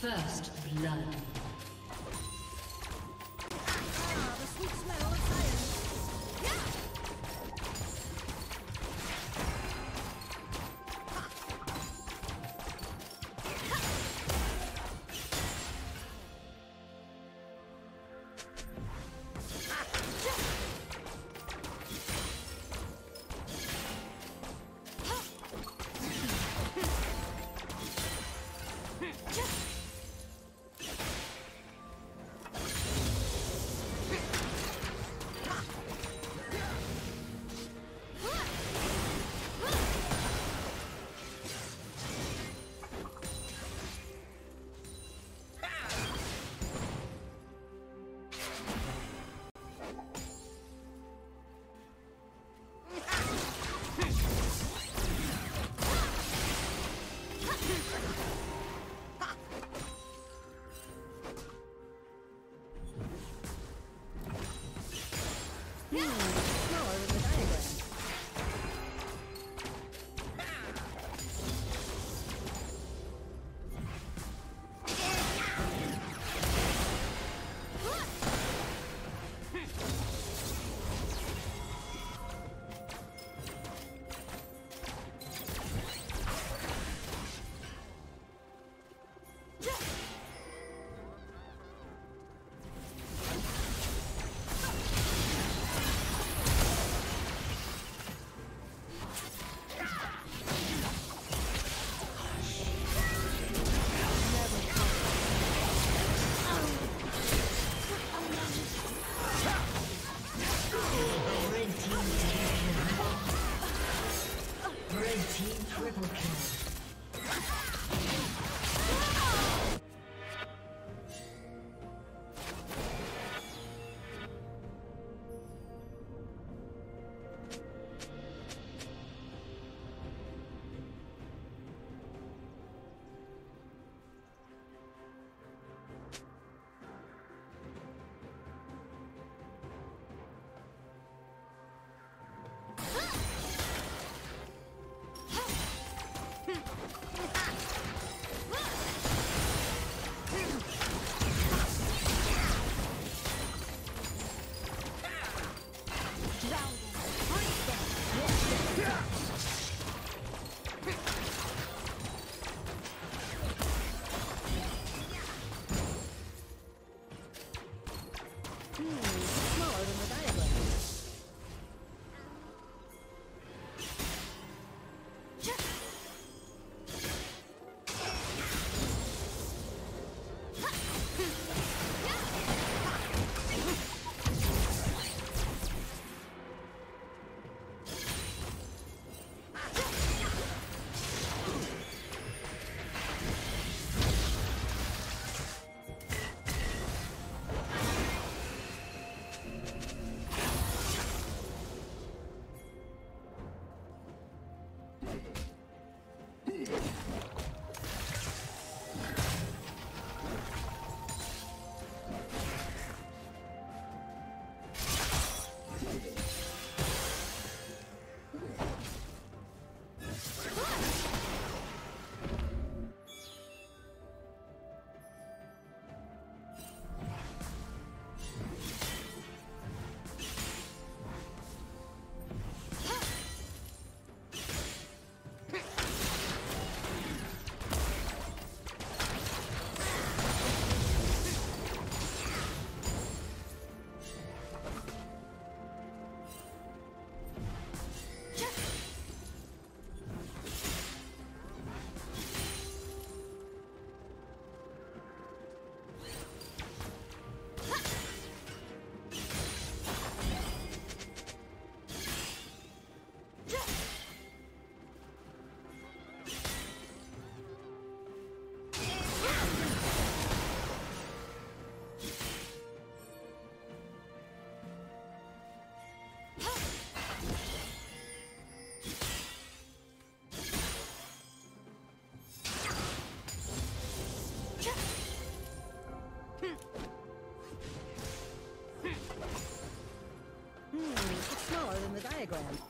First blood. Smaller diagram.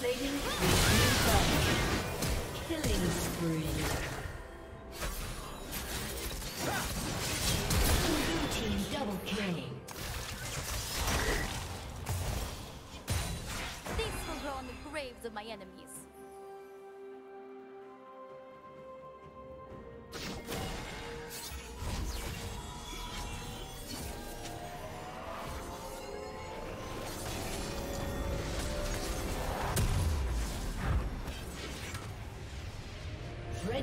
Plating. Killing spree.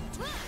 Never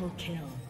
Triple kill.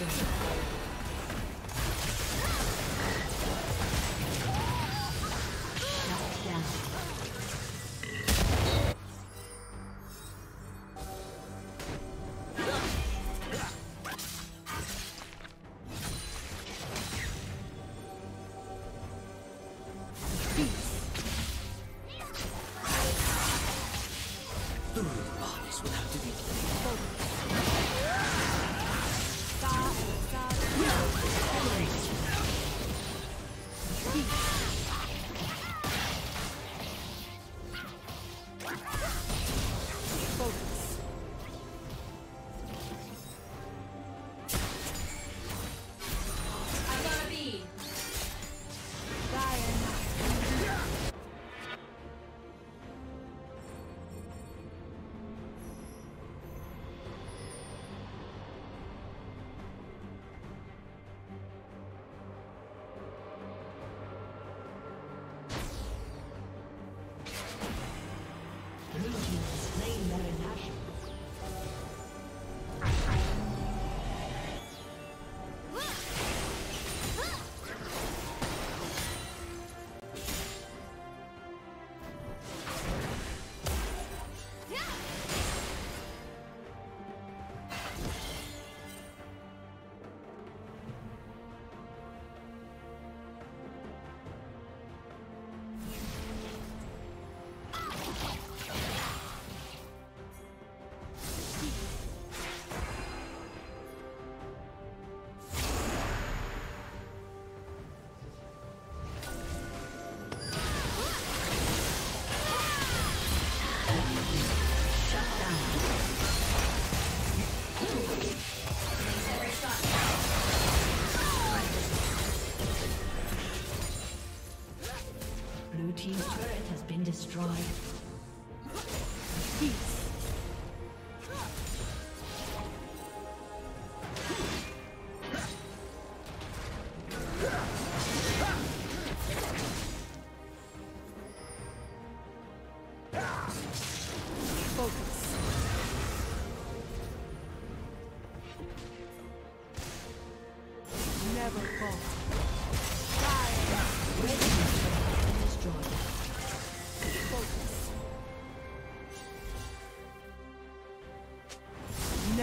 Dominating.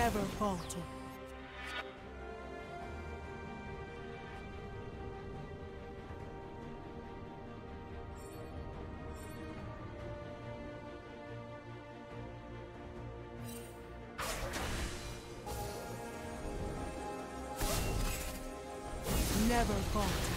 Never falter. Never falter.